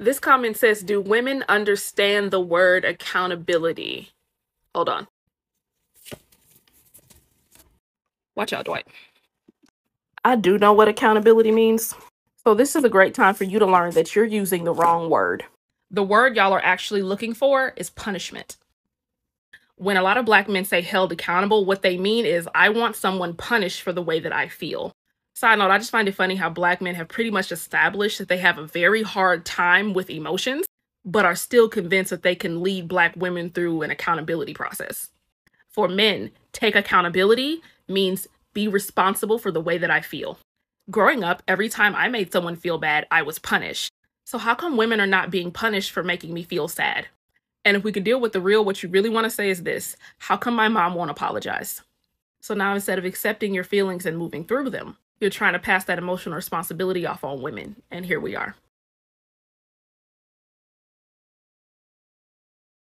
This comment says, Do women understand the word accountability? Hold on. Watch out, Dwight. I do know what accountability means. So, this is a great time for you to learn that you're using the wrong word. The word y'all are actually looking for is punishment. When a lot of black men say held accountable, what they mean is, I want someone punished for the way that I feel. Side note, I just find it funny how black men have pretty much established that they have a very hard time with emotions, but are still convinced that they can lead black women through an accountability process. For men, take accountability means be responsible for the way that I feel. Growing up, every time I made someone feel bad, I was punished. So, how come women are not being punished for making me feel sad? And if we could deal with the real, what you really want to say is this How come my mom won't apologize? So now instead of accepting your feelings and moving through them, you're trying to pass that emotional responsibility off on women. And here we are.